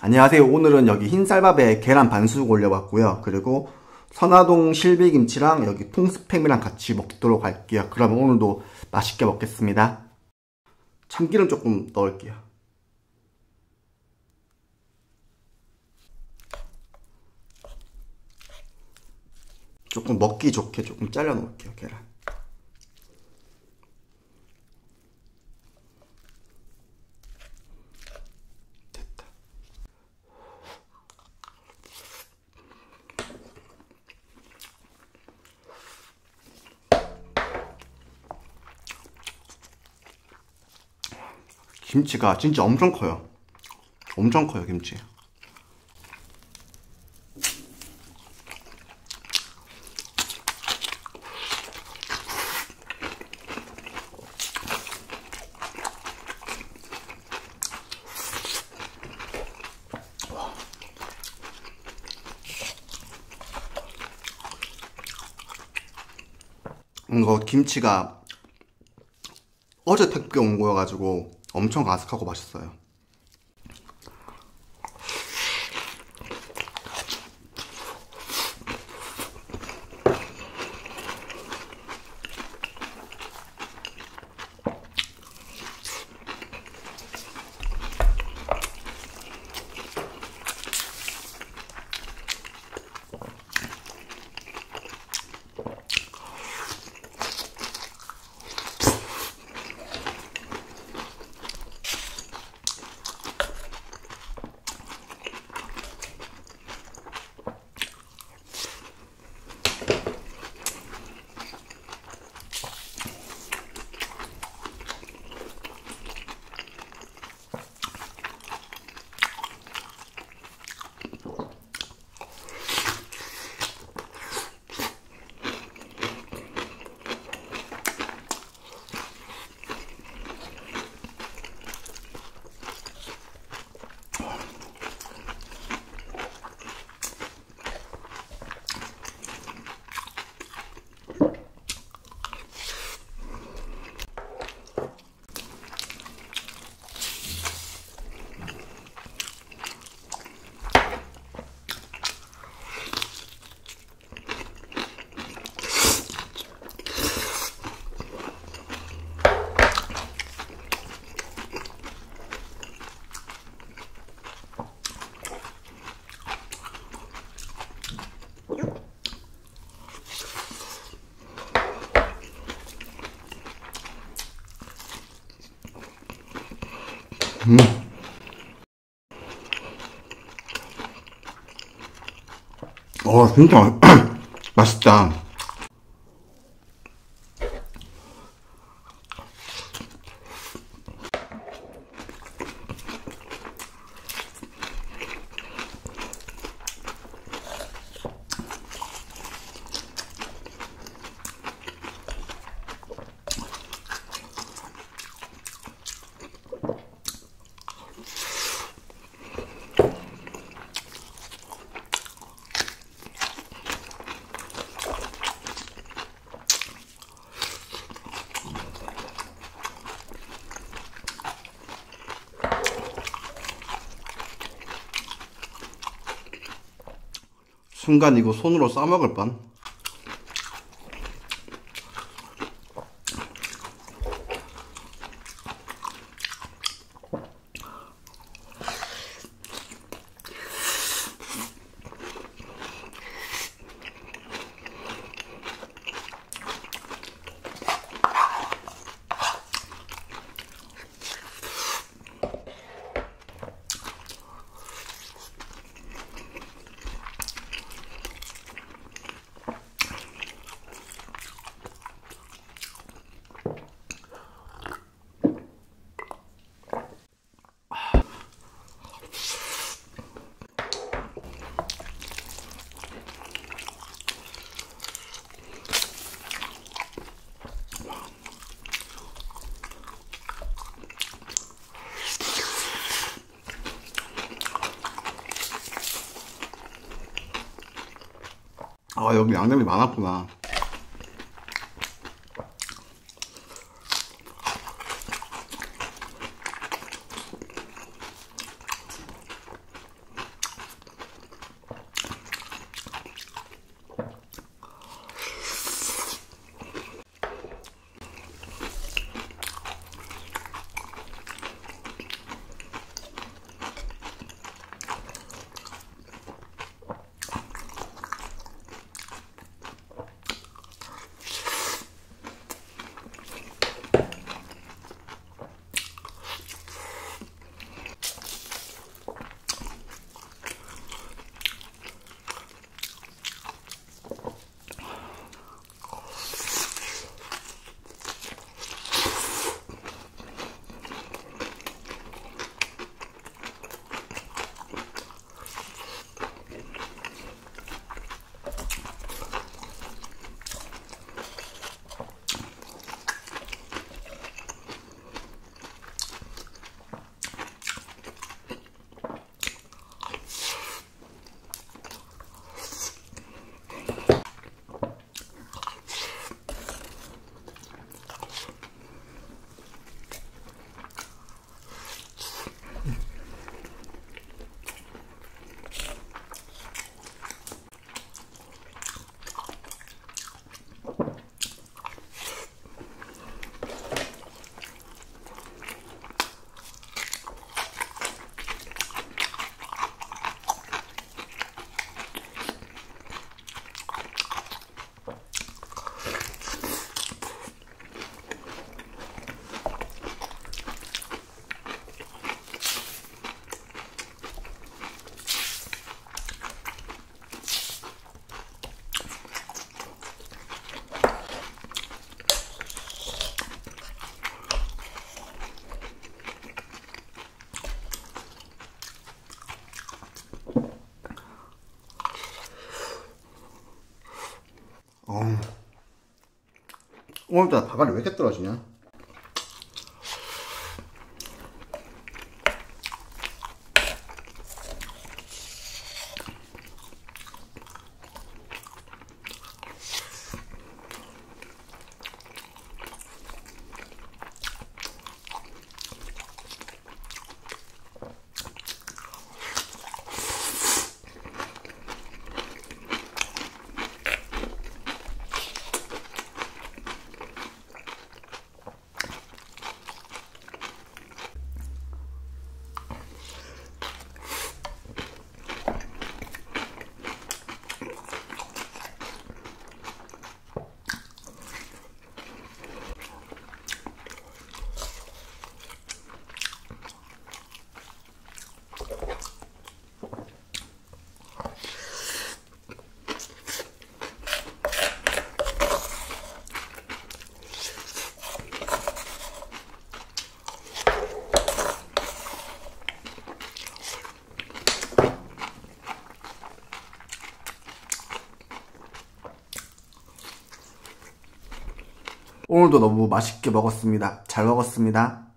안녕하세요. 오늘은 여기 흰쌀밥에 계란 반숙 올려봤고요. 그리고 선화동 실비김치랑 여기 통스팸이랑 같이 먹도록 할게요. 그러면 오늘도 맛있게 먹겠습니다. 참기름 조금 넣을게요. 조금 먹기 좋게 조금 잘라 놓을게요, 계란. 김치가 진짜 엄청 커요. 엄청 커요, 김치. 이거 김치가 어제 택배 온 거여가지고 엄청 아삭하고 맛있어요. 어, 진짜 맛있다. 순간 이거 손으로 싸먹을 뻔. 아 여기 양념이 많았구나 오늘따라 밥알이 왜 이렇게 떨어지냐? 오늘도 너무 맛있게 먹었습니다. 잘 먹었습니다.